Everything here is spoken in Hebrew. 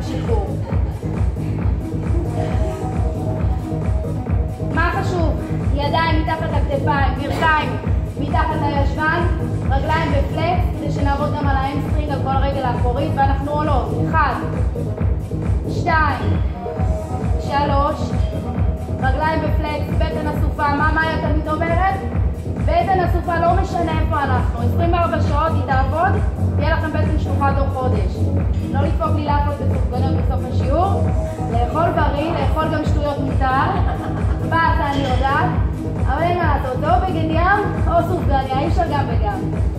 לכם שחרור. מה חשוב? ידיים מתחת לכתפיים, ברכיים מתחת לישבן, רגליים בפלקס, כדי שנעבוד גם על ה hamstring, על כל הרגל האחורית, ואנחנו עולות. אחד, שתיים, שלוש, רגליים בפלקס, בטן אסופה, מה מאיה תמיד אומרת? בטן אסופה, לא משנה איפה אנחנו, 24 שעות היא תעבוד, תהיה לכם בטן שלוחה תוך חודש. לאפות וסופגניות בסוף השיעור, לאכול בריא, לאכול גם שטויות מותר, זה אני יודעת, אבל אין מה לעשות, או בגד ים או סופגניה, אי אפשר גם וגם.